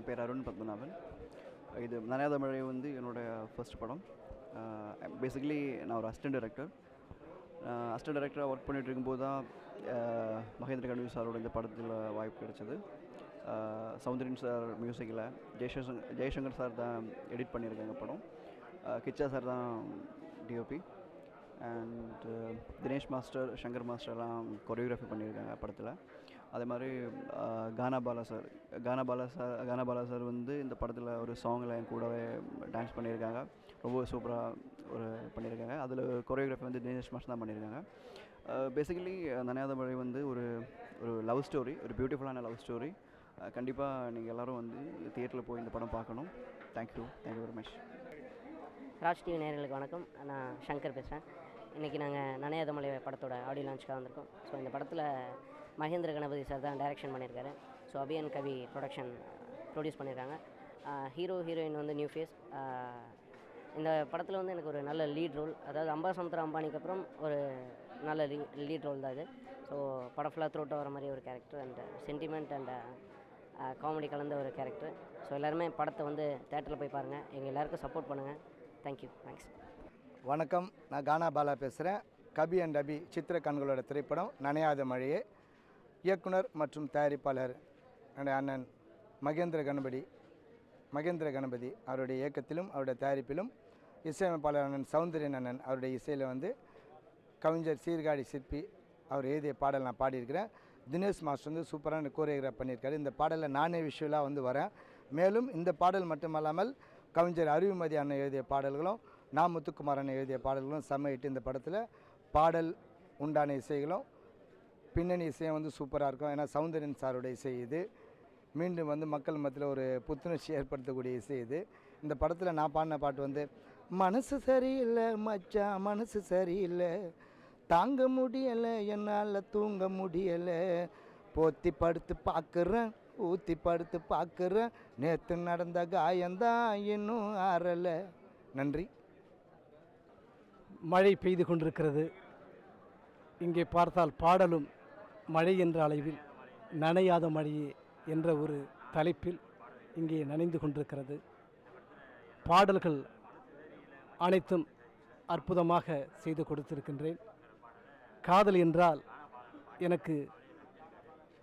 என் பேர் அருண் பத்மநாபன். இது நனையாத மழை வந்து என்னோடய ஃபர்ஸ்ட் படம். பேசிக்கலி நான் ஒரு அசிஸ்டன்ட் டைரக்டர் அசிஸ்டன்ட் டைரக்டராக ஒர்க் பண்ணிகிட்ருக்கும்போது தான் மகேந்திர கணவி சாரோட இந்த படத்தில் வாய்ப்பு கிடைச்சது. அஹ், சௌந்தரியன் சார் மியூசிக்கில் ஜெய்சங்கர் ஜெய்சங்கர் சார் தான் எடிட் பண்ணியிருக்காங்க படம். கிச்சா சார் தான் DOP and Dinesh master Shankar மாஸ்டர்லாம் choreography பண்ணியிருக்காங்க படத்தில். அதே மாதிரி அஹ், Gana Bala sir. Gana Bala sir Gana Bala sir வந்து இந்த படத்தில் ஒரு சாங்கில் என் கூடவே டான்ஸ் பண்ணியிருக்காங்க. ரொம்ப சூப்பராக ஒரு பண்ணியிருக்காங்க. அதில் கொரியோகிராஃபி வந்து தினேஷ் மாஸ் தான் பண்ணியிருக்காங்க. பேசிக்கலி நனையாத மழை வந்து ஒரு ஒரு லவ் ஸ்டோரி ஒரு பியூட்டிஃபுல்லான லவ் ஸ்டோரி கண்டிப்பாக நீங்கள் எல்லோரும் வந்து தியேட்டரில் போய் இந்த படம் பார்க்கணும். Thank you thank you very much Raj TV நேர்களுக்கு வணக்கம். நான் சங்கர் பேசுகிறேன் இன்றைக்கி நாங்கள் நனையாத மலை படத்தோட ஆடியோ லான்ச்சுக்காக வந்திருக்கோம். ஸோ இந்த படத்தில் மகேந்திர கணபதி சார் தான் டைரக்ஷன் பண்ணியிருக்காரு. So Abhiyan Kavi production produce uh, பண்ணியிருக்காங்க. Uh, ஹீரோ ஹீரோயின் வந்து நியூ ஃபேஸ் uh, இந்த படத்தில் வந்து எனக்கு ஒரு நல்ல லீட் ரோல் அதாவது அம்பா அம்பாசமுத்திர அம்பானிக்கு அப்புறம் ஒரு நல்ல லீ லீட் ரோல் தான் இது. ஸோ படம் ஃபுல்லாக த்ரோட்டாக வர மாதிரி ஒரு character and sentiment and comedy கலந்த ஒரு கேரக்டர் ஸோ எல்லாருமே படத்தை வந்து தேட்டரில் போய் பாருங்கள் எங்கள் எல்லாருக்கும் சப்போர்ட் பண்ணுங்கள் தேங்க்யூ தேங்க்ஸ் வணக்கம். நான் கானா பாலா பேசுகிறேன் கபி அண்ட் அபி சித்திர கண்களோட திரைப்படம் நனையாத மழையே. இயக்குனர் மற்றும் தயாரிப்பாளர் என்னுடைய அண்ணன் மகேந்திர கணபதி மகேந்திர கணபதி அவருடைய இயக்கத்திலும் அவருடைய தயாரிப்பிலும் இசையமைப்பாளர் அண்ணன் சௌந்தரியன் அண்ணன் அவருடைய இசையில் வந்து கவிஞர் சீர்காழி சிற்பி அவர் எழுதிய பாடல் நான் பாடியிருக்கிறேன். தினேஷ் மாஸ்டர் வந்து சூப்பரான கோரியோகிராஃப் பண்ணியிருக்காரு. இந்த பாடலில் நானே விஷுவலாக வந்து வரேன். மேலும் இந்த பாடல் மட்டுமல்லாமல் கவிஞர் அறிவுமதி அண்ணன் எழுதிய பாடல்களும் நா முத்துக்குமார் அண்ணன் எழுதிய பாடல்களும் சமையிட்டு இந்த படத்தில் பாடல் உண்டான இசைகளும் பின்னணி இசையும் வந்து சூப்பராக இருக்கும். ஏன்னா சௌந்தரியன் சாருடைய இசை இது. மீண்டும் வந்து மக்கள் மத்தியில் ஒரு புத்துணர்ச்சி ஏற்படுத்தக்கூடிய இசை இது. இந்த படத்தில் நான் பாடின பாட்டு வந்து மனசு சரியில்லை மச்சான் மனசு சரியில்லை. தாங்க முடியலை என்னால் தூங்க முடியலை. போத்தி படுத்து பார்க்குறேன் ஊற்றி படுத்து பார்க்குறேன் நேற்று நடந்த காயந்தான் இன்னும் ஆறலை. நன்றி. மழை பெய்து கொண்டிருக்கிறது. இங்கே பார்த்தால் பாடலும் மழை என்ற அளவில் நனையாத மழையே என்ற ஒரு தலைப்பில் இங்கே நனைந்து கொண்டிருக்கிறது. பாடல்கள் அனைத்தும் அற்புதமாக செய்து கொடுத்திருக்கின்றேன். காதல் என்றால் எனக்கு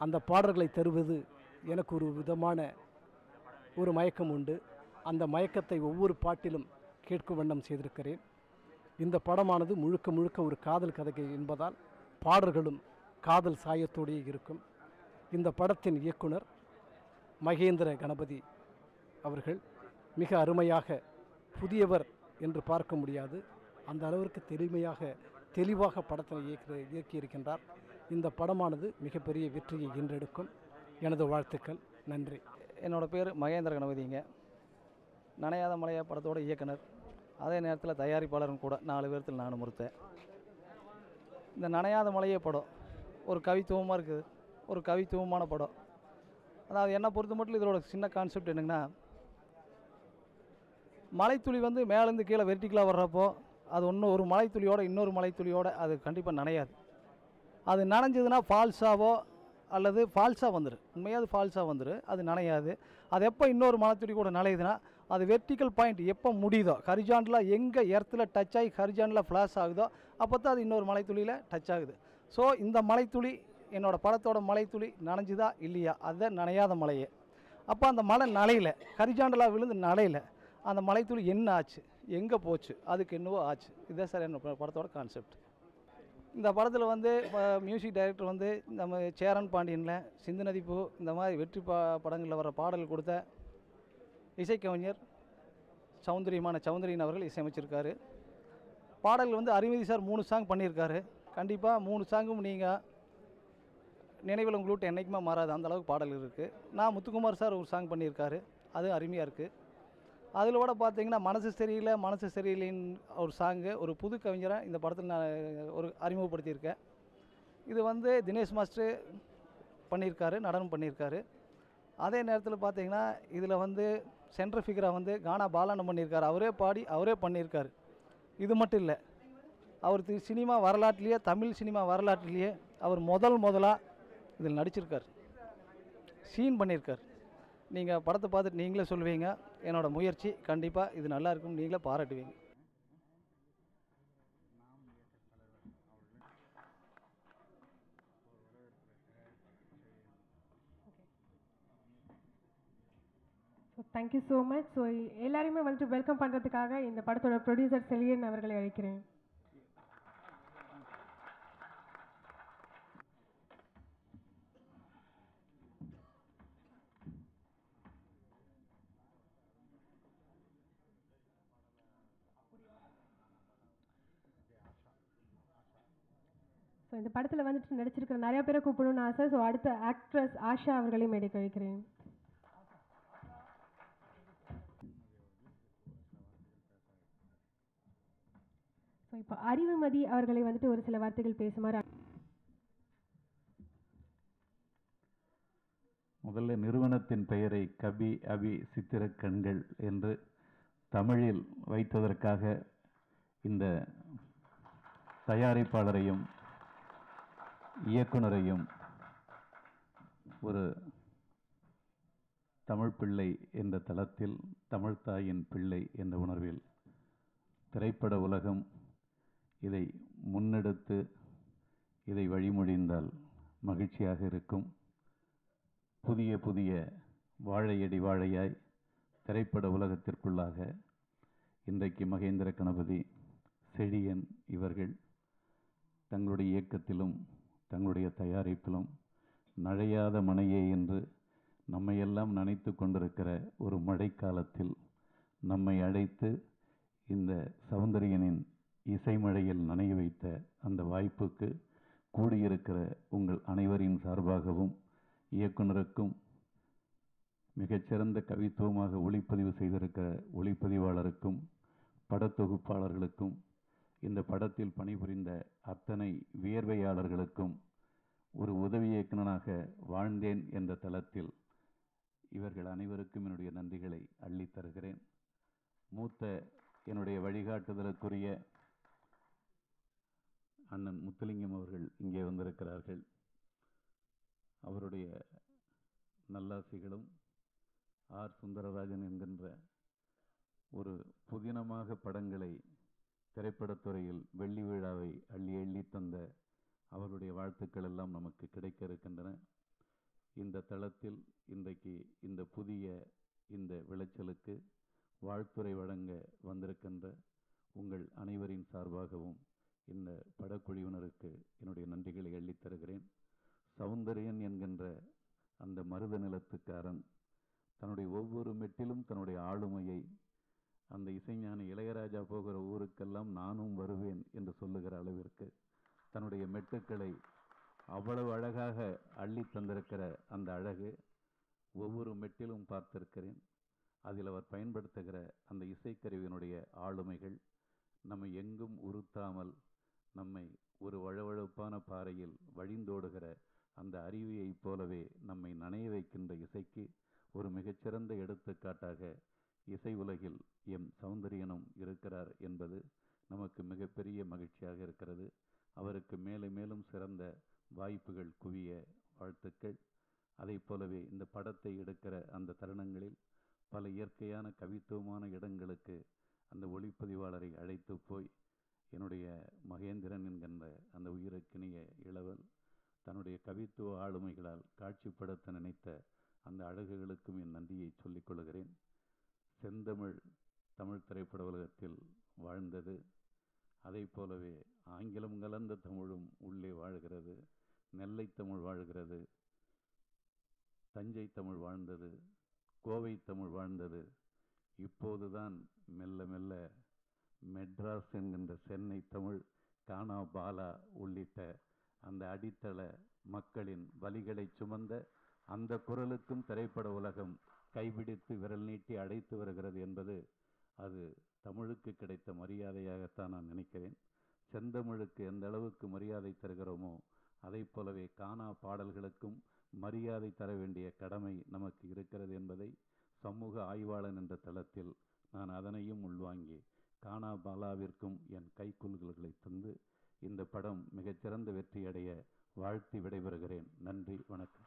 அந்த பாடல்களை தருவது எனக்கு ஒரு விதமான ஒரு மயக்கம் உண்டு. அந்த மயக்கத்தை ஒவ்வொரு பாட்டிலும் கேட்கும் வண்ணம் செய்திருக்கிறேன். இந்த படமானது முழுக்க முழுக்க ஒரு காதல் கதை என்பதால் பாடல்களும் காதல் சாயத்தோடையே இருக்கும். இந்த படத்தின் இயக்குனர் மகேந்திர கணபதி அவர்கள் மிக அருமையாக புதியவர் என்று பார்க்க முடியாது. அந்த அளவிற்கு தெளிமையாக தெளிவாக படத்தை இயக்க இயக்கியிருக்கின்றார். இந்த படமானது மிகப்பெரிய வெற்றியை என்றெடுக்கும் எனது வாழ்த்துக்கள். நன்றி. என்னோடய பேர் மகேந்திர கணபதிங்க. நனையாத மலையா படத்தோட இயக்குனர். அதே நேரத்தில் தயாரிப்பாளரும் கூட. நாலு பேர்த்தில் நானும் ஒருத்தன். இந்த நனையாத மலையே படம். ஒரு கவித்துவமாக இருக்குது. ஒரு கவித்துவமான படம். அதாவது என்னை பொறுத்த மட்டும் இதோட சின்ன கான்செப்ட் என்னங்கன்னா மலைத்துளி வந்து மேலேருந்து கீழே வெர்டிக்கலாக வர்றப்போ அது ஒன்று ஒரு மலைத்துளியோட இன்னொரு மலைத்துளியோட அது கண்டிப்பாக நனையாது. அது நனைஞ்சதுன்னா ஃபால்ஸாவோ அல்லது ஃபால்ஸாக வந்துடும் உண்மையாக அது ஃபால்ஸாக வந்துடும் அது நனையாது. அது எப்போ இன்னொரு மலைத்துளி கூட நனையுதுன்னா அது வெர்டிக்கல் பாயிண்ட் எப்போ முடியுதோ ஹரிஜாண்டில் எங்கே எர்த்தில் டச் ஆகி ஹரிஜாண்டில் ஃப்ளாஷ் ஆகுதோ அப்போ தான் அது இன்னொரு மலைத்துளியில் டச் ஆகுது. ஸோ இந்த மலைத்துளி என்னோடய படத்தோட மலைத்துளி நனைஞ்சுதா இல்லையா? அதுதான் நனையாத மலையே. அப்போ அந்த மலை நலையில் கரிஜாண்டலாக விழுந்து நலையில் அந்த மலைத்துளி என்ன ஆச்சு? எங்கே போச்சு? அதுக்கு என்னவோ ஆச்சு. இதுதான் சார் என்னோட படத்தோட கான்செப்ட் இந்த படத்தில் வந்து மியூசிக் டைரக்டர் வந்து நம்ம சேரன் பாண்டியனில் சிந்து நதிப்பு இந்த மாதிரி வெற்றி பா படங்களில் வர பாடல் கொடுத்த இசைக்கவிஞர் சௌந்தரியமான சௌந்தரியன் அவர்கள் இசையமைச்சிருக்காரு. பாடல் வந்து அறிமதி சார் மூணு சாங் பண்ணியிருக்காரு. கண்டிப்பாக மூணு சாங்கும் நீங்கள் நினைவில் உங்கள்கிட்ட என்றைக்குமே மாறாது. அந்த அளவுக்கு பாடல் இருக்குது நான் முத்துக்குமார் சார் ஒரு சாங் பண்ணியிருக்காரு அது அருமையாக இருக்குது அதில் கூட பார்த்தீங்கன்னா மனசு சரியில்லை மனசு சரியில்லைன்னு ஒரு சாங்கு ஒரு புது கவிஞரை இந்த படத்தில் நான் ஒரு அறிமுகப்படுத்தியிருக்கேன். இது வந்து தினேஷ் மாஸ்டர் பண்ணியிருக்காரு நடனம் பண்ணியிருக்காரு அதே நேரத்தில் பார்த்தீங்கன்னா இதில் வந்து சென்ட்ரல் ஃபிகராக வந்து கானா பாலானம் பண்ணியிருக்காரு அவரே பாடி அவரே பண்ணியிருக்காரு இது மட்டும் இல்லை அவர் சினிமா வரலாற்றிலேயே தமிழ் சினிமா வரலாற்றிலேயே அவர் முதல் முதலாக இதில் நடிச்சிருக்கார். சீன் பண்ணியிருக்கார். நீங்கள் படத்தை பார்த்துட்டு நீங்களே சொல்லுவீங்க. என்னோடய முயற்சி கண்டிப்பாக இது நல்லா இருக்கும். நீங்களே பாராட்டுவீங்க. So thank you so much so எல்லாரையுமே வந்துட்டு வெல்கம் பண்ணுறதுக்காக இந்த படத்தோட ப்ரொடியூசர் செலியன் அவர்களை அழைக்கிறேன். இந்த படத்தில் வந்துட்டு நடிச்சிருக்கிற நிறைய பேரை கூப்பிடணும்னு ஆசை. ஸோ அடுத்த ஆக்ட்ரஸ் ஆஷா அவர்களையும் மேடை கழிக்கிறேன் ஸோ இப்போ அறிவுமதி அவர்களை வந்துட்டு ஒரு சில வார்த்தைகள் பேசுமாறு. முதல்ல நிறுவனத்தின் பெயரை கபி அபி சித்திர கண்கள் என்று தமிழில் வைத்ததற்காக இந்த தயாரிப்பாளரையும் இயக்குனரையும் ஒரு தமிழ் பிள்ளை என்ற தளத்தில் தமிழ்த்தாயின் பிள்ளை என்ற உணர்வில் திரைப்பட உலகம் இதை முன்னெடுத்து இதை வழிமொழிந்தால் மகிழ்ச்சியாக இருக்கும். புதிய புதிய வாழையடி வாழையாய் திரைப்பட உலகத்திற்குள்ளாக இன்றைக்கு மகேந்திர கணபதி செழியன் இவர்கள் தங்களுடைய இயக்கத்திலும் தங்களுடைய தயாரிப்பிலும் நழையாத மனையே என்று நம்மையெல்லாம் நினைத்து கொண்டிருக்கிற ஒரு மழைக்காலத்தில் நம்மை அழைத்து இந்த சௌந்தரியனின் இசைமழையில் நனைய வைத்த அந்த வாய்ப்புக்கு கூடியிருக்கிற உங்கள் அனைவரின் சார்பாகவும் இயக்குனருக்கும் மிகச்சிறந்த கவித்துவமாக ஒளிப்பதிவு செய்திருக்கிற ஒளிப்பதிவாளருக்கும் படத்தொகுப்பாளர்களுக்கும் இந்த படத்தில் பணிபுரிந்த அத்தனை வியர்வையாளர்களுக்கும் ஒரு உதவி இயக்குனராக வாழ்ந்தேன் என்ற தளத்தில் இவர்கள் அனைவருக்கும் என்னுடைய நன்றிகளை அள்ளித் தருகிறேன். மூத்த என்னுடைய வழிகாட்டுதலுக்குரிய அண்ணன் முத்துலிங்கம் அவர்கள் இங்கே வந்திருக்கிறார்கள். அவருடைய நல்லாசிகளும் ஆர். சுந்தரராஜன் என்கின்ற ஒரு புதினமாக படங்களை திரைப்படத்துறையில் வெள்ளி விழாவை அள்ளி அள்ளி தந்த அவருடைய வாழ்த்துக்கள் எல்லாம் நமக்கு கிடைக்க இருக்கின்றன இந்த தளத்தில் இன்றைக்கு இந்த புதிய இந்த விளைச்சலுக்கு வாழ்த்துரை வழங்க வந்திருக்கின்ற உங்கள் அனைவரின் சார்பாகவும் இந்த படக்குழுவினருக்கு என்னுடைய நன்றிகளை அள்ளித் தருகிறேன். சௌந்தரியன் என்கின்ற அந்த மருத நிலத்துக்காரன் தன்னுடைய ஒவ்வொரு மெட்டிலும் தன்னுடைய ஆளுமையை அந்த இசைஞானி இளையராஜா போகிற ஊருக்கெல்லாம் நானும் வருவேன் என்று சொல்லுகிற அளவிற்கு தன்னுடைய மெட்டுக்களை அவ்வளவு அழகாக அள்ளி தந்திருக்கிற அந்த அழகு ஒவ்வொரு மெட்டிலும் பார்த்திருக்கிறேன். அதில் அவர் பயன்படுத்துகிற அந்த இசைக்கருவியினுடைய ஆளுமைகள் நம்மை எங்கும் உறுத்தாமல் நம்மை ஒரு வழவழப்பான பாறையில் வழிந்தோடுகிற அந்த அருவியைப் போலவே நம்மை நனைய வைக்கின்ற இசைக்கு ஒரு மிகச்சிறந்த எடுத்துக்காட்டாக இசை உலகில் எம் சௌந்தரியனும் இருக்கிறார் என்பது நமக்கு மிகப்பெரிய மகிழ்ச்சியாக இருக்கிறது. அவருக்கு மேலும் மேலும் சிறந்த வாய்ப்புகள் குவிய வாழ்த்துக்கள். அதைப் போலவே இந்த படத்தை எடுக்கிற அந்த தருணங்களில் பல இயற்கையான கவித்துவமான இடங்களுக்கு அந்த ஒளிப்பதிவாளரை அழைத்து போய் என்னுடைய மகேந்திரன் என்கின்ற அந்த உயிருக்கினிய இளவல் தன்னுடைய கவித்துவ ஆளுமைகளால் காட்சிப்படுத்த நினைத்த அந்த அழகுகளுக்கும் என் நன்றியை சொல்லிக் கொள்கிறேன். செந்தமிழ் தமிழ் திரைப்பட உலகத்தில் வாழ்ந்தது. அதை போலவே ஆங்கிலம் கலந்த தமிழும் உள்ளே வாழ்கிறது. நெல்லை தமிழ் வாழ்கிறது. தஞ்சை தமிழ் வாழ்ந்தது. கோவை தமிழ் வாழ்ந்தது. இப்போதுதான் மெல்ல மெல்ல மெட்ராஸ் என்கின்ற சென்னை தமிழ் கானா பாலா உள்ளிட்ட அந்த அடித்தள மக்களின் வலிகளை சுமந்த அந்த குரலுக்கும் திரைப்பட உலகம் கைபிடித்து விரல் நீட்டி அழைத்து வருகிறது என்பது அது தமிழுக்கு கிடைத்த மரியாதையாகத்தான் நான் நினைக்கிறேன். செந்தமிழுக்கு எந்த அளவுக்கு மரியாதை தருகிறோமோ அதைப் போலவே கானா பாடல்களுக்கும் மரியாதை தர வேண்டிய கடமை நமக்கு இருக்கிறது என்பதை சமூக ஆய்வாளன் என்ற தளத்தில் நான் அதனையும் உள்வாங்கி கானா பாலாவிற்கும் என் கைக்குல்களை தந்து இந்த படம் மிகச்சிறந்த வெற்றியடைய வாழ்த்தி விடைபெறுகிறேன். நன்றி வணக்கம்.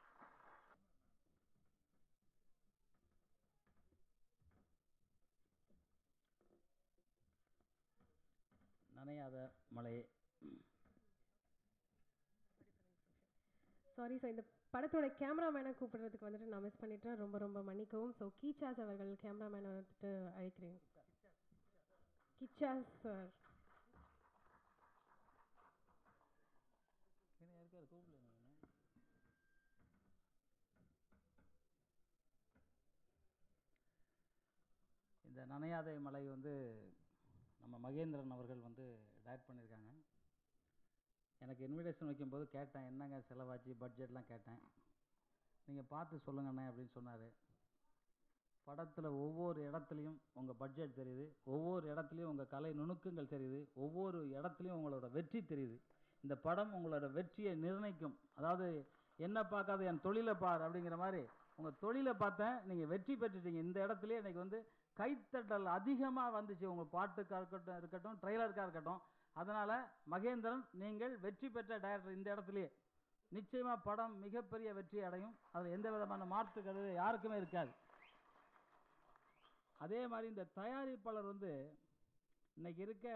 நனையாத மழையே சாரி சார் இந்த படத்தோட கேமராமேனை கூப்பிடுறதுக்கு வந்துட்டு நான் மிஸ் பண்ணிட்டேன். ரொம்ப ரொம்ப மன்னிக்கவும். ஸோ கீச்சாஸ் அவர்கள் கேமராமேனை வந்துட்டு அழைக்கிறேன். கிச்சாஸ் சார் இந்த நனையாத மலை வந்து நம்ம மகேந்திரன் அவர்கள் வந்து டைரக்ட் பண்ணியிருக்காங்க எனக்கு இன்விடேஷன் வைக்கும்போது கேட்டேன் என்னங்க செலவாச்சு பட்ஜெட்லாம் கேட்டேன். நீங்கள் பார்த்து சொல்லுங்கண்ணே அப்படின்னு சொன்னார். படத்தில் ஒவ்வொரு இடத்துலையும் உங்கள் பட்ஜெட் தெரியுது ஒவ்வொரு இடத்துலையும் உங்கள் கலை நுணுக்கங்கள் தெரியுது ஒவ்வொரு இடத்துலையும் உங்களோட வெற்றி தெரியுது. இந்த படம் உங்களோட வெற்றியை நிர்ணயிக்கும். அதாவது என்ன பார்க்காத என் தொழிலை பார் அப்படிங்கிற மாதிரி உங்கள் தொழிலை பார்த்தேன் நீங்கள் வெற்றி பெற்றுட்டீங்க. இந்த இடத்துலையே எனக்கு வந்து கைத்தட்டல் அதிகமாக வந்துச்சு. உங்கள் பாட்டுக்காக இருக்கட்டும் இருக்கட்டும் ட்ரெய்லருக்காக இருக்கட்டும். அதனால் மகேந்திரன் நீங்கள் வெற்றி பெற்ற டைரக்டர் இந்த இடத்துலையே. நிச்சயமாக படம் மிகப்பெரிய வெற்றி அடையும். அதில் எந்த விதமான மாற்று கருத்து யாருக்குமே இருக்காது. அதே மாதிரி இந்த தயாரிப்பாளர் வந்து இன்னைக்கு இருக்க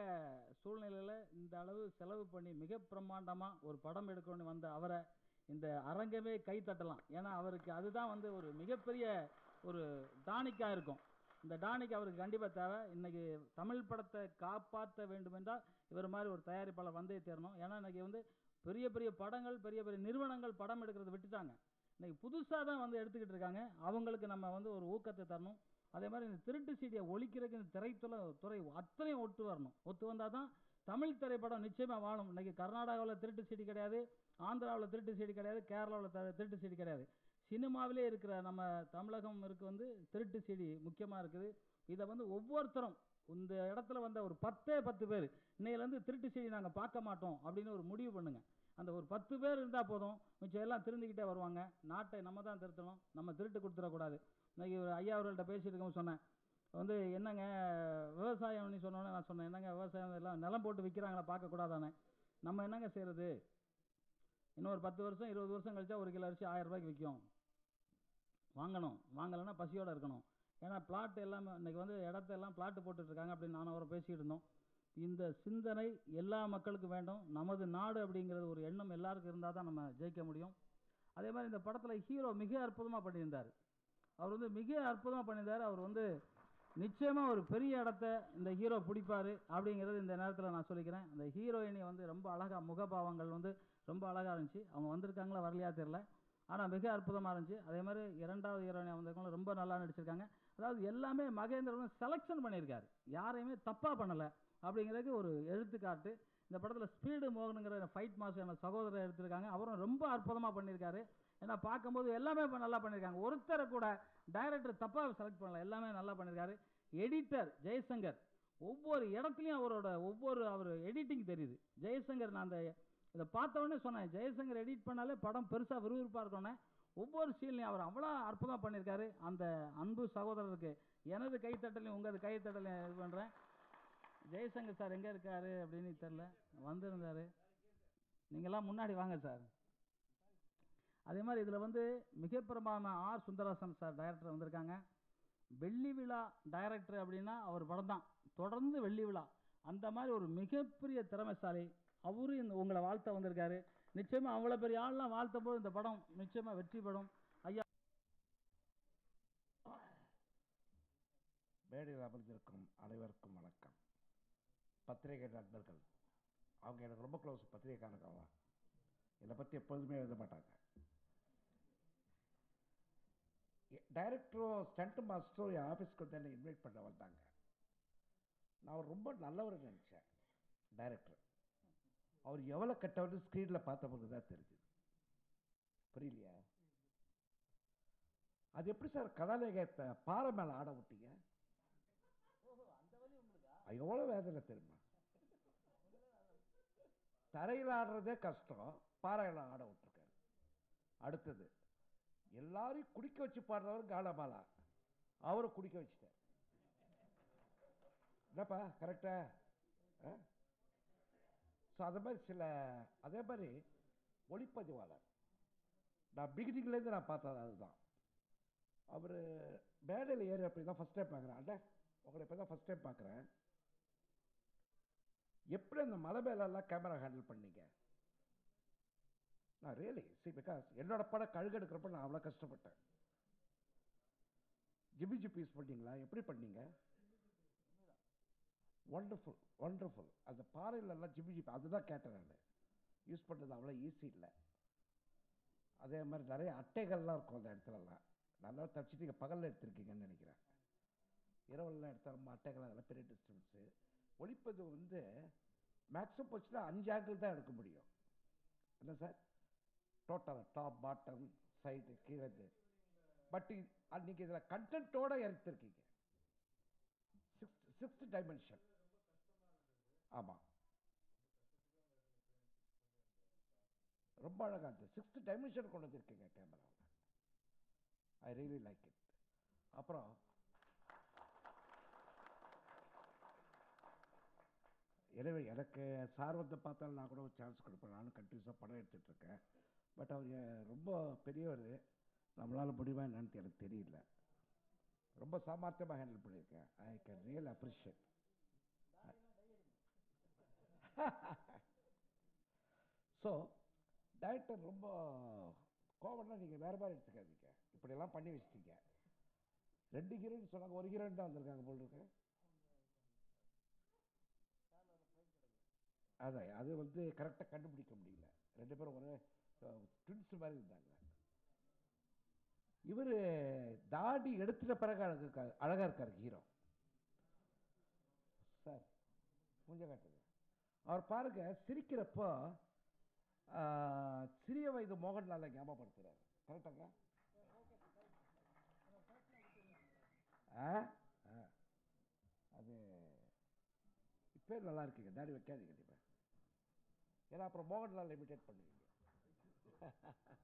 சூழ்நிலையில் இந்த அளவு செலவு பண்ணி மிக பிரம்மாண்டமாக ஒரு படம் எடுக்கணும்னு வந்த அவரை இந்த அரங்கமே கை தட்டலாம் ஏன்னா அவருக்கு அதுதான் வந்து ஒரு மிகப்பெரிய ஒரு டானிக்காக இருக்கும். இந்த டானிக் அவருக்கு கண்டிப்பாக தேவை. இன்னைக்கு தமிழ் படத்தை காப்பாற்ற வேண்டுமென்றால் இவர் மாதிரி ஒரு தயாரிப்பாளர் வந்தே தேரணும். ஏன்னா இன்னைக்கு வந்து பெரிய பெரிய படங்கள் பெரிய பெரிய நிறுவனங்கள் படம் எடுக்கிறத விட்டுட்டாங்க. இன்னைக்கு புதுசாக தான் வந்து எடுத்துக்கிட்டு இருக்காங்க. அவங்களுக்கு நம்ம வந்து ஒரு ஊக்கத்தை தரணும். அதே மாதிரி இந்த திருட்டு சீடியை ஒழிக்கிறதுக்கு இந்த திரைத்துறை துறை அத்தனையும் ஒத்து வரணும். ஒத்து வந்தால் தான் தமிழ் திரைப்படம் நிச்சயமாக வாழும். இன்னைக்கு கர்நாடகாவில் திருட்டு சீடி கிடையாது ஆந்திராவில் திருட்டு சீடி கிடையாது கேரளாவில் த திருட்டு சீடி கிடையாது. சினிமாவிலே இருக்கிற நம்ம தமிழகம் இருக்கு வந்து திருட்டு செடி முக்கியமாக இருக்குது. இதை வந்து ஒவ்வொருத்தரும் இந்த இடத்துல வந்த ஒரு பத்தே பத்து பேர் இன்னையிலேருந்து திருட்டு செடி நாங்கள் பார்க்க மாட்டோம் அப்படின்னு ஒரு முடிவு பண்ணுங்கள் அந்த ஒரு பத்து பேர் இருந்தால் போதும். மிச்சம் எல்லாம் திருந்திக்கிட்டே வருவாங்க. நாட்டை நம்ம தான் திருத்தணும். நம்ம திருட்டு கொடுத்துடக்கூடாது. இன்றைக்கி ஒரு ஐயா அவர்கள்ட்ட பேசியிருக்கோம் சொன்னேன். வந்து என்னங்க விவசாயம்னு சொன்னோன்னே நான் சொன்னேன். என்னங்க விவசாயம் எல்லாம் நிலம் போட்டு விற்கிறாங்களா பார்க்கக்கூடாதானே? நம்ம என்னங்க செய்கிறது இன்னொரு பத்து வருஷம் இருபது வருஷம் கழிச்சா ஒரு கிலோ அரிசி ஆயிரம் ரூபாய்க்கு விற்கும். வாங்கணும். வாங்கலைன்னா பசியோடு இருக்கணும். ஏன்னா பிளாட் எல்லாமே இன்றைக்கி வந்து இடத்த எல்லாம் பிளாட் போட்டுட்ருக்காங்க அப்படின்னு நான் அவரை பேசிக்கிட்டு இருந்தோம். இந்த சிந்தனை எல்லா மக்களுக்கும் வேண்டும். நமது நாடு அப்படிங்கிறது ஒரு எண்ணம் எல்லாருக்கும் இருந்தால் தான் நம்ம ஜெயிக்க முடியும். அதே மாதிரி இந்த படத்தில் ஹீரோ மிக அற்புதமாக பண்ணியிருந்தார். அவர் வந்து மிக அற்புதமாக பண்ணியிருந்தார். அவர் வந்து நிச்சயமாக ஒரு பெரிய இடத்த இந்த ஹீரோ பிடிப்பார் அப்படிங்கிறது இந்த நேரத்தில் நான் சொல்லிக்கிறேன். அந்த ஹீரோயினி வந்து ரொம்ப அழகாக முகபாவங்கள் வந்து ரொம்ப அழகாக இருந்துச்சு. அவங்க வந்திருக்காங்களா வரலையா தெரில ஆனால் மிக அற்புதமாக இருந்துச்சு. அதே மாதிரி இரண்டாவது ஹீரோயினி வந்திருக்கவங்களும் ரொம்ப நல்லா நடிச்சிருக்காங்க. அதாவது எல்லாமே மகேந்திரன் செலெக்ஷன் பண்ணியிருக்காரு. யாரையுமே தப்பாக பண்ணலை. அப்படிங்கிறதுக்கு ஒரு எழுத்துக்காட்டு. இந்த படத்தில் ஸ்பீடு மோகனுங்கிற ஃபைட் மாஸ்டர் சகோதரர் எடுத்திருக்காங்க. அவரும் ரொம்ப அற்புதமாக பண்ணியிருக்காரு. ஏன்னா பார்க்கும்போது எல்லாமே நல்லா பண்ணியிருக்காங்க. ஒருத்தரை கூட டைரக்டர் தப்பாக செலக்ட் பண்ணல. எல்லாமே நல்லா பண்ணியிருக்காரு. எடிட்டர் ஜெயசங்கர். ஒவ்வொரு இடத்துலையும் அவரோட ஒவ்வொரு அவர் எடிட்டிங் தெரியுது. ஜெயசங்கர் நான் அந்த இதை பார்த்தவொடனே சொன்னேன் ஜெயசங்கர் எடிட் பண்ணாலே படம் பெருசாக விறுவிறுப்பாக இருக்கோன்னே ஒவ்வொரு சீன்லையும் அவர் அவ்வளோ அற்புதமாக பண்ணியிருக்காரு. அந்த அன்பு சகோதரருக்கு எனது கைத்தட்டலையும் உங்களது கைத்தட்டலையும் இது பண்ணுறேன் ஜெயசங்கர் சார் எங்கே இருக்காரு? அப்படின்னு தெரில வந்திருந்தார். நீங்களாம் முன்னாடி வாங்க சார். அதே மாதிரி இதில் வந்து மிக ஆர். சுந்தராசன் சார் டைரக்டர் வந்திருக்காங்க. வெள்ளி விழா டைரக்டர் அப்படின்னா அவர் படம் தான் தொடர்ந்து வெள்ளி விழா. அந்த மாதிரி ஒரு மிகப்பெரிய திறமைசாலி அவரும் இந்த உங்களை வாழ்த்த வந்திருக்காரு. நிச்சயமாக அவ்வளோ பெரிய ஆள்லாம் வாழ்த்தும் போது இந்த படம் நிச்சயமாக வெற்றி படம் ஐயா. மேடையில் அமர்ந்திருக்கும் அனைவருக்கும் வணக்கம். பத்திரிகை நண்பர்கள் அவங்க எனக்கு ரொம்ப க்ளோஸ் பத்திரிகைக்காரங்களாம் என்னை பற்றி எப்போதுமே எழுத மாட்டாங்க. டைரக்டரோ ஸ்டண்ட் மாஸ்டரோ என் ஆஃபீஸ்க்கு வந்து என்னை இன்வைட் பண்ண வந்தாங்க. நான் ரொம்ப நல்லவர் நினச்சேன் டைரக்டர் அவர் எவ்வளோ கட்டவர் ஸ்க்ரீனில் பார்த்தபோது தான் தெரிஞ்சுது. புரியலையா? அது எப்படி சார் கதாநாயகத்தை பாறை மேலே ஆட விட்டீங்க? எவ்வளோ வேதனை தெரியுமா? தரையில் ஆடுறதே கஷ்டம் பாறையில் ஆட விட்டுருக்காரு. அடுத்தது எல்லாரையும் குடிக்க வச்சு பாடுறவர் காலமாலா அவரை குடிக்க வச்சுட்டார் என்னப்பா கரெக்டா ஸோ அதே மாதிரி சில அதே மாதிரி ஒளிப்பதிவாளர். நான் பிகினிங்லேருந்து நான் பார்த்தது அதுதான். அவர் மேடையில் ஏறி அப்படி தான் ஃபஸ்ட் டைம் பார்க்குறேன். அண்ணே உங்களை இப்போ தான் ஃபஸ்ட் டைம் பார்க்குறேன். எப்படி அந்த மலை மேலெல்லாம் கேமரா ஹேண்டில் பண்ணீங்க? நான் ரியலி சி பிகாஸ் என்னோடய படம் கழுகு எடுக்கிறப்ப நான் அவ்வளோ கஷ்டப்பட்டேன். ஜிபி ஜிபிஸ் பண்ணீங்களா? எப்படி பண்ணீங்க? ஒண்டர்ஃபுல் ஒண்டர்ஃபுல் அந்த பாறையிலெல்லாம் ஜிபி ஜிபி அதுதான் கேட்டேன் நான். யூஸ் பண்ணுறது அவ்வளோ ஈஸி இல்லை. அதே மாதிரி நிறைய அட்டைகள்லாம் இருக்கும் அந்த இடத்துலலாம். நல்லா தப்பிச்சுட்டு நீங்கள் பகலில் எடுத்திருக்கீங்கன்னு நினைக்கிறேன். இரவுலாம் எடுத்தால் ரொம்ப அட்டைகள் அதெல்லாம் பெரிய டிஸ்டன்ஸு ஒழிப்பது வந்து மேக்ஸிமம் போச்சுன்னா அஞ்சு ஆங்கிள் தான் எடுக்க முடியும். என்ன சார் டோட்டலாக டாப் பாட்டம் சைடு கீழே பட் அன்றைக்கி இதில் கண்டென்ட்டோடு எடுத்திருக்கீங்க சிக்ஸ்த் சிக்ஸ்த் டைமென்ஷன் ஆமாம் ரொம்ப அழகாக இருந்தது சிக்ஸ்த் டைமென்ஷன் கொண்டு வந்திருக்கீங்க கேமராவில் ஐ ரியலி லைக் இட் அப்புறம் எனவே எனக்கு சார் வந்து பார்த்தாலும் நான் கூட ஒரு சான்ஸ் கொடுப்பேன். நானும் கண்டினியூஸாக படம் எடுத்துகிட்டு இருக்கேன். பட் அவர் ரொம்ப பெரியவர். நம்மளால் முடியுமா என்னன்னு எனக்கு தெரியல. ரொம்ப சாமர்த்தியமாக ஹேண்டில் பண்ணியிருக்கேன். I can real appreciate so director ரொம்ப கோவம்னா நீங்கள் வேறு மாதிரி எடுத்துக்காதீங்க. இப்படியெல்லாம் பண்ணி வச்சிட்டீங்க. ரெண்டு ஹீரோயின் சொன்னாங்க ஒரு ஹீரோயின் தான் வந்திருக்காங்க போல் இருக்கு. அதான் அது வந்து கரெக்டாக கண்டுபிடிக்க முடியல. ரெண்டு பேரும் ஒரு ட்வின்ஸ் மாதிரி இருந்தாங்க. இவர் தாடி எடுத்துட்ட பிறகு அழகு அழகாக இருக்கார் ஹீரோ சார் கொஞ்சம் காட்டுங்க. அவர் பாருங்க சிரிக்கிறப்போ சிறிய வயது மோகன்லாலை ஞாபகப்படுத்துறாரு. கரெக்டாங்க ஆ? ஆ. அது இப்போ நல்லா இருக்கீங்க. தாடி வைக்காதீங்க கண்டிப்பாக ஏன்னா அப்புறம் மோகன்லால் இமிட்டேட் பண்ணுவீங்க.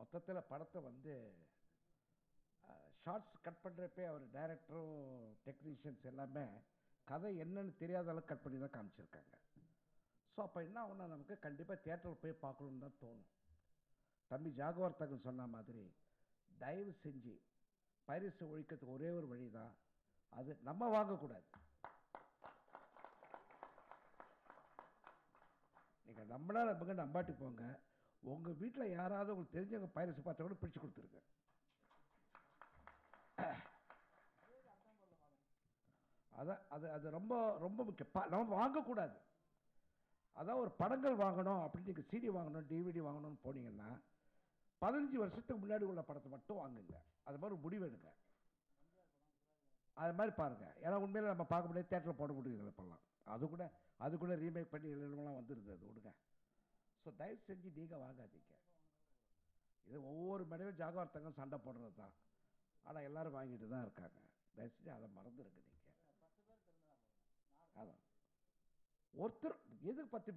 மொத்தத்தில் படத்தை வந்து ஷார்ட்ஸ் கட் பண்ணுறப்பே அவர் டைரக்டரும் டெக்னீஷியன்ஸ் எல்லாமே கதை என்னன்னு தெரியாத அளவுக்கு கட் பண்ணி தான் காமிச்சிருக்காங்க. ஸோ அப்போ என்ன ஒன்று நமக்கு கண்டிப்பாக தேட்டரில் போய் பார்க்கணுன்னு தான் தோணும். தம்பி ஜாகவர்த்தகன் சொன்ன மாதிரி தயவு செஞ்சு பரிசு ஒழிக்கிறதுக்கு ஒரே ஒரு வழி தான். அது நம்ம வாங்கக்கூடாது. நீங்கள் நம்மளால் நம்புங்க நம்பாட்டி போங்க. உங்கள் வீட்டில் யாராவது உங்களுக்கு தெரிஞ்சவங்க பைரசி பார்த்தா கூட பிடிச்சு கொடுத்துருங்க. அதான் அது அது ரொம்ப ரொம்ப முக்கியம். ப- நம்ம வாங்கக்கூடாது. அதான் ஒரு படங்கள் வாங்கணும் அப்படின்னு நீங்கள் சிடி வாங்கணும் டிவிடி வாங்கணும்னு போனீங்கன்னா பதினஞ்சு வருஷத்துக்கு முன்னாடி உள்ள படத்தை மட்டும் வாங்குங்க. அது மாதிரி ஒரு முடிவு எடுங்க. அது மாதிரி பாருங்கள் ஏன்னா உண்மையில் நம்ம பார்க்க முடியாது தேட்டரில் போட முடியுது இப்போல்லாம் அது கூட அது கூட ரீமேக் பண்ணி எழுதலாம் வந்துருது அது விடுங்க. ஸோ தயவு செஞ்சு நீங்கள் வாங்காதீங்க. இது ஒவ்வொரு மேடையும் ஜாகவார்த்தங்க சண்டை போடுறது தான் ஆனால் எல்லாரும் வாங்கிட்டு தான் இருக்காங்க. தயவு செஞ்சு அதை மறந்துருங்க நீங்கள் அதான். ஒருத்தர் எதுக்கு பத்து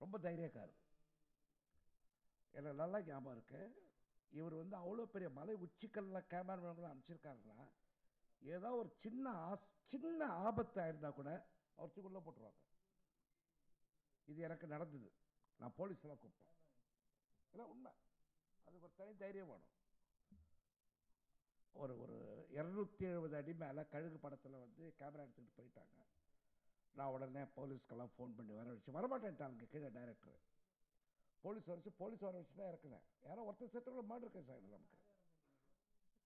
ரொம்ப தைரியக்காரர். எனக்கு நல்லா ஞாபகம் இருக்கு. இவர் வந்து அவ்வளோ பெரிய மலை உச்சிக்கல்ல கேமராமேன்களை அனுப்பிச்சிருக்காருன்னா ஏதோ ஒரு சின்ன ஆஸ் சின்ன ஆபத்து ஆயிருந்தா கூட அவர் போட்டுருவாங்க. இது எனக்கு நடந்தது. நான் போலீஸ்லாம் கூப்பிட்டேன். இல்லை உண்மை. அதுக்கு ஒரு தனி தைரியம் வேணும். ஒரு ஒரு இரநூத்தி எழுபது அடி மேலே கழுகு படத்தில் வந்து கேமரா எடுத்துக்கிட்டு போயிட்டாங்க. நான் உடனே போலீஸ்க்கெல்லாம் ஃபோன் பண்ணி வர வச்சு வரமாட்டேன்ட்டாங்க கீழே டைரக்டர் போலீஸ் வர வச்சு போலீஸ் வர வச்சு தான் இறக்குனேன். யாரோ ஒருத்தர் சேர்த்து மாடு கேஸ் சார் நமக்கு.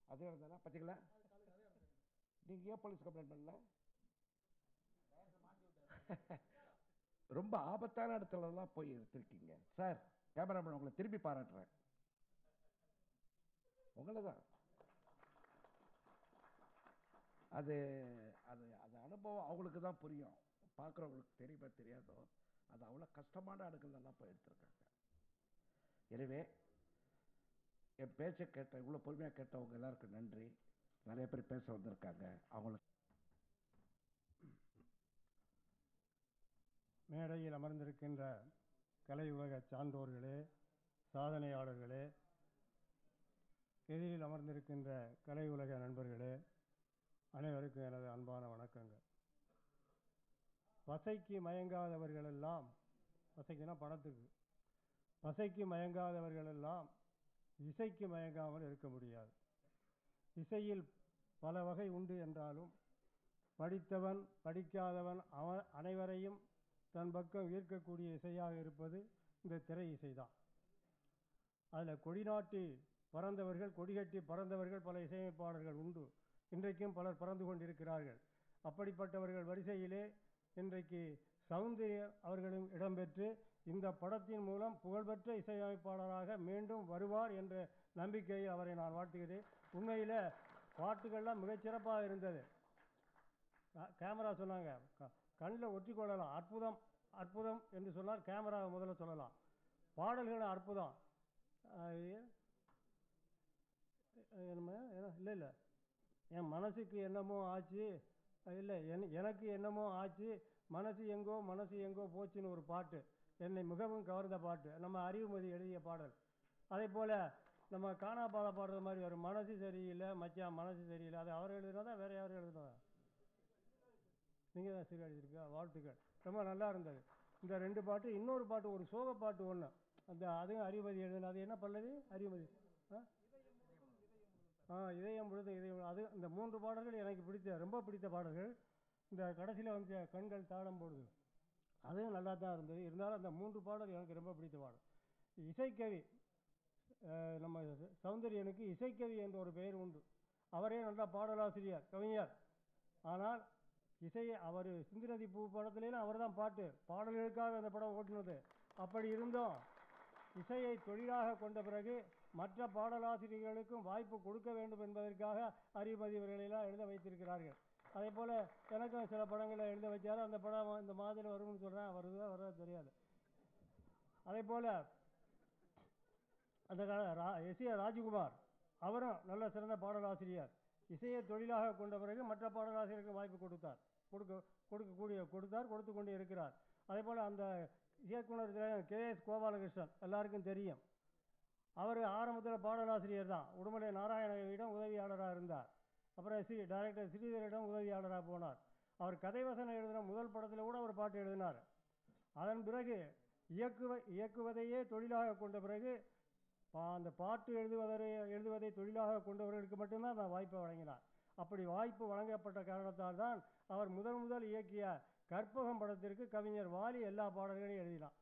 அது இருந்தானா பார்த்தீங்களா நீங்கள் ஏன் போலீஸ் கம்ப்ளைண்ட் பண்ணல? ரொம்ப ஆபத்தான இடத்துலலாம் போய் எடுத்திருக்கீங்க சார் கேமராமேன் உங்களை திரும்பி பாராட்டுறேன். உங்களை தான் அது அது அது அனுபவம் அவங்களுக்கு தான் புரியும். பார்க்குறவங்களுக்கு தெரியுமா தெரியாதோ? அது அவ்வளோ கஷ்டமான அடுக்கல்லாம் போய் எடுத்திருக்காங்க. எனவே என் பேச்சை கேட்ட இவ்வளோ பொறுமையாக கேட்டவங்க எல்லாருக்கும் நன்றி. நிறைய பேர் பேச வந்திருக்காங்க. அவங்களுக்கு மேடையில் அமர்ந்திருக்கின்ற கலை உலக சான்றோர்களே சாதனையாளர்களே எதிரில் அமர்ந்திருக்கின்ற கலை உலக நண்பர்களே அனைவருக்கும் எனது அன்பான வணக்கங்கள். பசைக்கு மயங்காதவர்களெல்லாம் பசைக்குனா பணத்துக்கு பசைக்கு மயங்காதவர்களெல்லாம் இசைக்கு மயங்காமல் இருக்க முடியாது. இசையில் பல வகை உண்டு என்றாலும் படித்தவன் படிக்காதவன் அவன் அனைவரையும் தன் பக்கம் ஈர்க்கக்கூடிய இசையாக இருப்பது இந்த திரை இசைதான். அதில் கொடிநாட்டி பறந்தவர்கள் கொடிகட்டி பறந்தவர்கள் பல இசையமைப்பாளர்கள் உண்டு. இன்றைக்கும் பலர் பறந்து கொண்டிருக்கிறார்கள். அப்படிப்பட்டவர்கள் வரிசையிலே இன்றைக்கு சௌந்தர்ய அவர்களும் இடம்பெற்று இந்த படத்தின் மூலம் புகழ்பெற்ற இசையமைப்பாளராக மீண்டும் வருவார் என்ற நம்பிக்கையை அவரை நான் வாழ்த்துகிறேன் உண்மையில் பாட்டுகள்லாம் மிகச்சிறப்பாக இருந்தது கேமரா சொன்னாங்க கண்ணில் ஒட்டி கொள்ளலாம் அற்புதம் அற்புதம் என்று சொன்னால் கேமரா முதல்ல சொல்லலாம் பாடல்கள் அற்புதம் என்ன இல்லை இல்லை என் மனசுக்கு என்னமோ ஆச்சு இல்லை என் எனக்கு என்னமோ ஆச்சு மனசு எங்கோ மனசு எங்கோ போச்சுன்னு ஒரு பாட்டு. என்னை மிகவும் கவர்ந்த பாட்டு. நம்ம அறிவுமதி எழுதிய பாடல். அதே போல் நம்ம காணா பாட பாடுற மாதிரி ஒரு மனசு சரியில்லை மச்சான் மனசு சரியில்லை. அது அவர் எழுதினதா வேற யாரும் எழுதினதா நீங்கள் தான் சரி எழுதியிருக்கா வாழ்த்துக்கள். ரொம்ப நல்லா இருந்தது. இந்த ரெண்டு பாட்டு இன்னொரு பாட்டு ஒரு சோக பாட்டு ஒன்று அந்த அதுவும் அறிவுமதி எழுதுன அது என்ன பல்லவி? அறிவுமதி. ஆ? இதயம் பொழுது இதயம் அது இந்த மூன்று பாடல்கள் எனக்கு பிடித்த ரொம்ப பிடித்த பாடல்கள். இந்த கடைசியில் வந்து கண்கள் தாளம் போடுது அதுவும் நல்லா தான் இருந்தது. இருந்தாலும் அந்த மூன்று பாடல் எனக்கு ரொம்ப பிடித்த பாடல். இசைக்கவி நம்ம சௌந்தரியனுக்கு இசைக்கவி என்ற ஒரு பெயர் உண்டு. அவரே நல்ல பாடலாசிரியர் கவிஞர். ஆனால் இசையை அவர் சிந்து பூ படத்துலேயும் அவர் தான் பாட்டு. பாடல்களுக்காக அந்த படம் ஓட்டினது. அப்படி இருந்தும். இசையை தொழிலாக கொண்ட பிறகு மற்ற பாடலாசிரியர்களுக்கும் வாய்ப்பு கொடுக்க வேண்டும் என்பதற்காக அறிவுமதி இவர்களெல்லாம் எழுத வைத்திருக்கிறார்கள். அதே போல் எனக்கும் சில படங்களை எழுத வச்சாரு அந்த படம் இந்த மாதிரி வரும்னு சொல்கிறேன் வருதா வர தெரியாது. அதே போல் அந்த கால ரா எஸ் ஏ ராஜ்குமார் அவரும் நல்ல சிறந்த பாடலாசிரியர். இசையை தொழிலாக கொண்ட பிறகு மற்ற பாடலாசிரியருக்கு வாய்ப்பு கொடுத்தார். கொடுக்க கொடுக்கக்கூடிய கொடுத்தார் கொடுத்து கொண்டு இருக்கிறார். அதே போல் அந்த இயக்குனர் கே எஸ் கோபாலகிருஷ்ணன் எல்லாருக்கும் தெரியும். அவர் ஆரம்பத்தில் பாடலாசிரியர் தான். உடுமலை நாராயணவிடம் உதவியாளராக இருந்தார். அப்புறம் சி டைரக்டர் ஸ்ரீதரிடம் உதவியாளராக போனார். அவர் கதைவசனம் எழுதின முதல் படத்தில் கூட அவர் பாட்டு எழுதினார். அதன் பிறகு இயக்குவ இயக்குவதையே தொழிலாக கொண்ட பிறகு அந்த பாட்டு எழுதுவதை எழுதுவதை தொழிலாக கொண்டவர்களுக்கு மட்டும்தான் அந்த வாய்ப்பை வழங்கினார். அப்படி வாய்ப்பு வழங்கப்பட்ட காரணத்தால் தான் அவர் முதல் முதல் இயக்கிய கற்பகம் படத்திற்கு கவிஞர் வாலி எல்லா பாடல்களையும் எழுதினார்.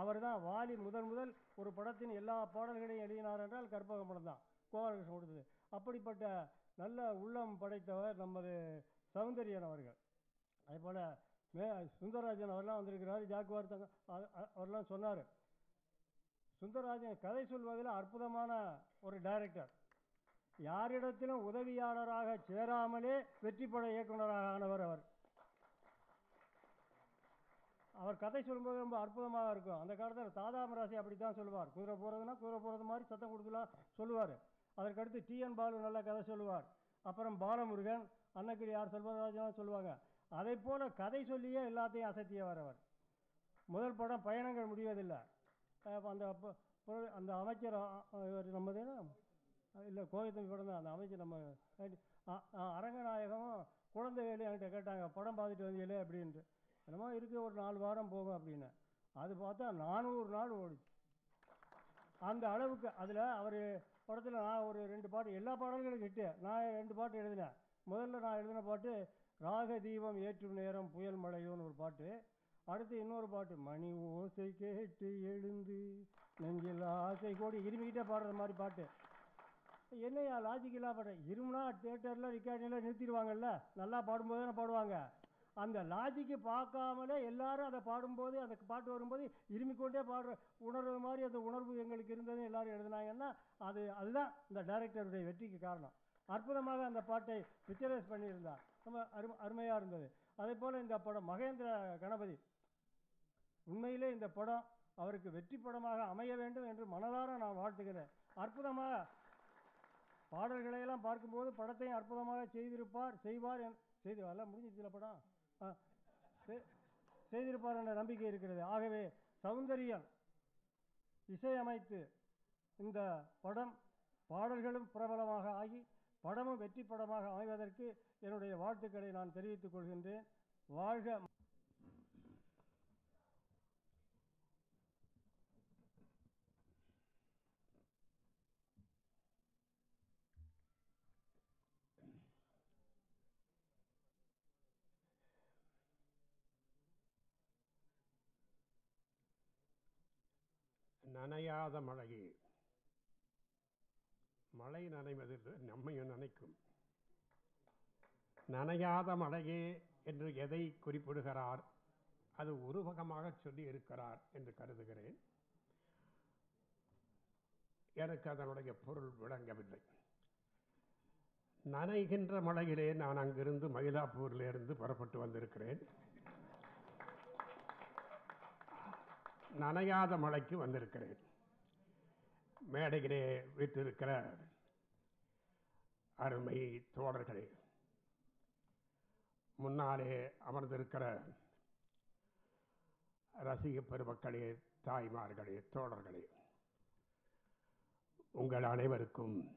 அவர் தான் வாலி முதன் முதல் ஒரு படத்தின் எல்லா பாடல்களையும் எழுதினார் என்றால் கற்பகம் படம் தான் கோபாலகிருஷ்ணன் கொடுத்தது. அப்படிப்பட்ட நல்ல உள்ளம் படைத்தவர் நமது சௌந்தரியன் அவர்கள். அதேபோல் மே சுந்தரராஜன் அவர்லாம் வந்திருக்கிறார் ஜாக்குவார் தங்க அவர்லாம் சொன்னார். சுந்தரராஜன் கதை சொல்வதில் அற்புதமான ஒரு டைரக்டர் யாரிடத்திலும் உதவியாளராக சேராமலே வெற்றி பட இயக்குனராக ஆனவர் அவர். அவர் கதை சொல்லும்போது ரொம்ப அற்புதமாக இருக்கும். அந்த காலத்தில் தாதாமராசி அப்படி தான் சொல்லுவார். குதிரை போகிறதுனா குதிரை போகிறது மாதிரி சத்தம் கொடுத்துலாம் சொல்லுவார். அதற்கடுத்து டிஎன் பாலு நல்ல கதை சொல்லுவார். அப்புறம் பாலமுருகன் அன்னக்கிரி ஆர் செல்வராஜன் சொல்லுவாங்க. அதை போல் கதை சொல்லியே எல்லாத்தையும் அசத்திய வரவர் முதல் படம் பயணங்கள் முடிவதில்லை. அந்த அந்த அமைச்சர் இவர் நம்மது இல்லை கோயத்தம்பி படம் தான். அந்த அமைச்சர் நம்ம அ- அரங்கநாயகமும் குழந்தைவேலு என்கிட்ட கேட்டாங்க. படம் பார்த்துட்டு வந்தீங்களே அப்படின்ட்டு. என்னமோ இருக்குது ஒரு நாலு வாரம் போகும் அப்படின்னு. அது பார்த்தா நானூறு நாள் ஓடிச்சு. அந்த அளவுக்கு அதில் அவர் படத்தில் நான் ஒரு ரெண்டு பாட்டு எல்லா பாடல்களும் கிட்டு நான் ரெண்டு பாட்டு எழுதினேன். முதல்ல நான் எழுதின பாட்டு ராக தீபம் ஏற்றும் நேரம் புயல் மழையோன்னு ஒரு பாட்டு. அடுத்து இன்னொரு பாட்டு மணி ஓசை கேட்டு எழுந்து நெஞ்சில் ஆசை கோடி இருமிக்கிட்டே பாடுற மாதிரி பாட்டு. என்னையா லாஜிக்கலாக பாடுறேன் இருமுனா தேட்டரில் ரிக்கார்டிங்கில் நிறுத்திடுவாங்கல்ல? நல்லா பாடும்போது தானே பாடுவாங்க. அந்த லாஜிக்கு பார்க்காமலே எல்லாரும் அதை பாடும்போது அந்த பாட்டு வரும்போது இருமிக்கொண்டே பாடுற உணர்வு மாதிரி அந்த உணர்வு எங்களுக்கு இருந்ததுன்னு எல்லாரும் எழுதினாங்கன்னா அது அதுதான் இந்த டைரக்டருடைய வெற்றிக்கு காரணம். அற்புதமாக அந்த பாட்டை பிக்சரைஸ் பண்ணியிருந்தார். ரொம்ப அரும அருமையாக இருந்தது. அதே போல் இந்த படம் மகேந்திர கணபதி. உண்மையிலே இந்த படம் அவருக்கு வெற்றி படமாக அமைய வேண்டும் என்று மனதார நான் வாழ்த்துகிறேன். அற்புதமாக பாடல்களையெல்லாம் பார்க்கும்போது படத்தையும் அற்புதமாக செய்திருப்பார் செய்வார் என் செய்து எல்லாம் முடிஞ்சிச்சுல படம்? செய்திருப்பார் என்ற நம்பிக்கை இருக்கிறது. ஆகவே சௌந்தரியன் இசையமைத்து இந்த படம் பாடல்களும் பிரபலமாக ஆகி படமும் வெற்றி படமாக அமைவதற்கு என்னுடைய வாழ்த்துக்களை நான் தெரிவித்துக் கொள்கின்றேன். வாழ்க நனையாத மழையே. மழை நனைவதில் நம்மையும் நனைக்கும். நனையாத மழையே என்று எதை குறிப்பிடுகிறார்? அது உருவகமாக சொல்லி இருக்கிறார் என்று கருதுகிறேன். எனக்கு அதனுடைய பொருள் விளங்கவில்லை. நனைகின்ற மழையிலே நான் அங்கிருந்து மயிலாப்பூரிலிருந்து புறப்பட்டு வந்திருக்கிறேன். நனையாத மழைக்கு வந்திருக்கிறேன். மேடையிலே வீட்டிருக்கிற அருமை தோழர்களே. முன்னாலே அமர்ந்திருக்கிற ரசிக பெருமக்களே தாய்மார்களே தோழர்களே உங்கள் அனைவருக்கும்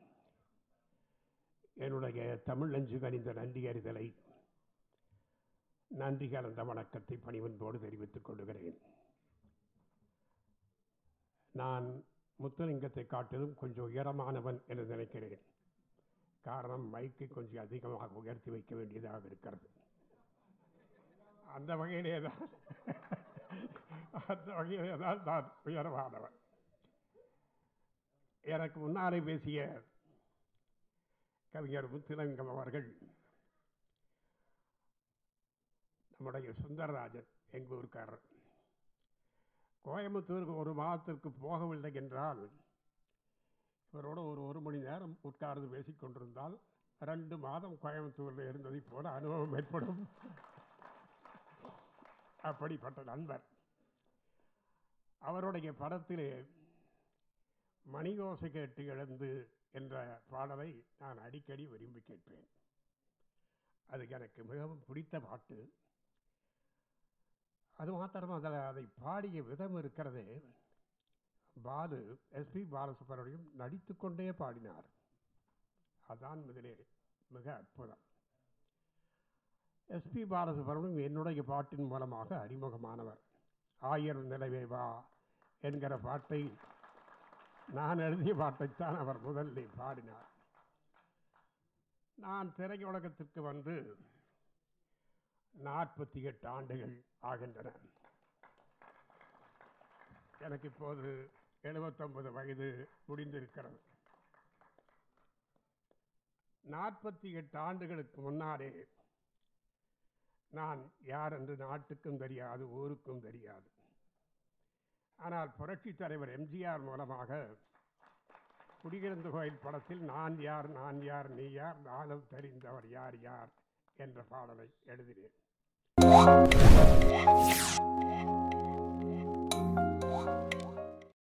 என்னுடைய தமிழ் நஞ்சு கனிந்த நன்றி அறிதலை நன்றி கலந்த வணக்கத்தை பணிவன்போடு தெரிவித்துக் கொள்கிறேன். நான் முத்துலிங்கத்தை காட்டிலும் கொஞ்சம் உயரமானவன் என்று நினைக்கிறேன். காரணம் மைக்கை கொஞ்சம் அதிகமாக உயர்த்தி வைக்க வேண்டியதாக இருக்கிறது. அந்த வகையிலே தான் அந்த வகையிலே தான் நான் உயரமானவன். எனக்கு முன்னாலே பேசிய கவிஞர் முத்துலிங்கம் அவர்கள் நம்முடைய சுந்தரராஜன் எங்கள் ஊருக்காரர் கோயம்புத்தூருக்கு ஒரு மாதத்திற்கு போகவில்லை என்றால் இவரோட ஒரு ஒரு மணி நேரம் உட்கார்ந்து பேசிக்கொண்டிருந்தால் ரெண்டு மாதம் கோயம்புத்தூரில் இருந்ததைப் போல அனுபவம் ஏற்படும். அப்படிப்பட்ட நண்பர். அவருடைய படத்திலே மணிகோசை கேட்டு எழுந்து என்ற பாடலை நான் அடிக்கடி விரும்பி கேட்பேன். அது எனக்கு மிகவும் பிடித்த பாட்டு அது மாத்திரம் அதில் அதை பாடிய விதம் இருக்கிறதே. பாலு எஸ்பி பாலசுப்ரமணியம் நடித்து கொண்டே பாடினார். அதான் முதலே மிக அற்புதம். எஸ்பி பாலசுப்ரமணியம் என்னுடைய பாட்டின் மூலமாக அறிமுகமானவர். ஆயிரம் நிலவே வா என்கிற பாட்டை நான் எழுதிய பாட்டைத்தான் அவர் முதலில் பாடினார். நான் திரையுலகத்திற்கு வந்து நாற்பத்தி எட்டு ஆண்டுகள் ஆகின்றன. எனக்கு இப்போது எழுபத்தொன்பது வயது முடிந்திருக்கிறது. நாற்பத்தி எட்டு ஆண்டுகளுக்கு முன்னாலே நான் யார் என்று நாட்டுக்கும் தெரியாது ஊருக்கும் தெரியாது. ஆனால் புரட்சி தலைவர் எம்ஜிஆர் மூலமாக குடியிருந்து கோயில் படத்தில் நான் யார் நான் யார் நீ யார் நானும் தெரிந்தவர் யார் யார் என்ற பாடலை எழுதினேன். What?